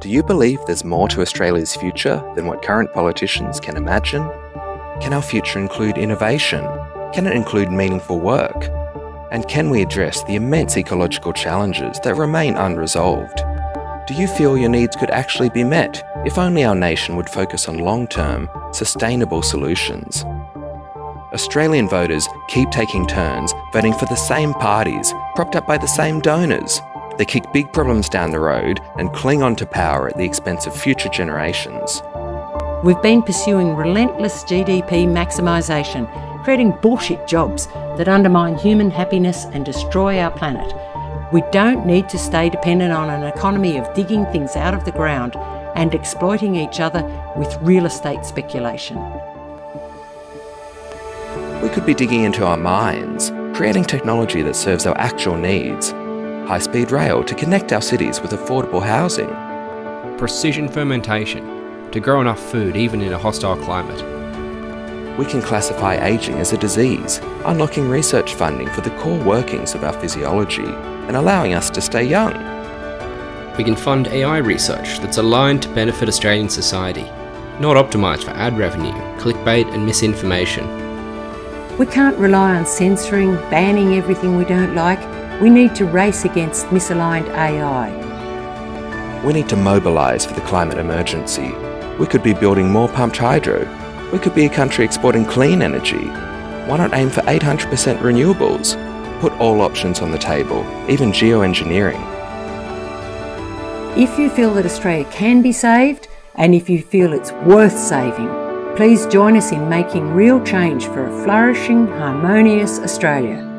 Do you believe there's more to Australia's future than what current politicians can imagine? Can our future include innovation? Can it include meaningful work? And can we address the immense ecological challenges that remain unresolved? Do you feel your needs could actually be met if only our nation would focus on long term, sustainable solutions? Australian voters keep taking turns voting for the same parties, propped up by the same donors. They kick big problems down the road and cling on to power at the expense of future generations. We've been pursuing relentless GDP maximisation, creating bullshit jobs that undermine human happiness and destroy our planet. We don't need to stay dependent on an economy of digging things out of the ground and exploiting each other with real estate speculation. We could be digging into our minds, creating technology that serves our actual needs. High speed rail to connect our cities with affordable housing. Precision fermentation to grow enough food even in a hostile climate. We can classify aging as a disease, unlocking research funding for the core workings of our physiology and allowing us to stay young. We can fund AI research that's aligned to benefit Australian society, not optimised for ad revenue, clickbait, and misinformation. We can't rely on censoring, banning everything we don't like. We need to race against misaligned AI. We need to mobilise for the climate emergency. We could be building more pumped hydro. We could be a country exporting clean energy. Why not aim for 800% renewables? Put all options on the table, even geoengineering. If you feel that Australia can be saved, and if you feel it's worth saving, Please join us in making real change for a flourishing, harmonious Australia.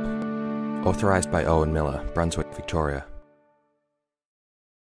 Authorised by Owen Miller, Brunswick, Victoria.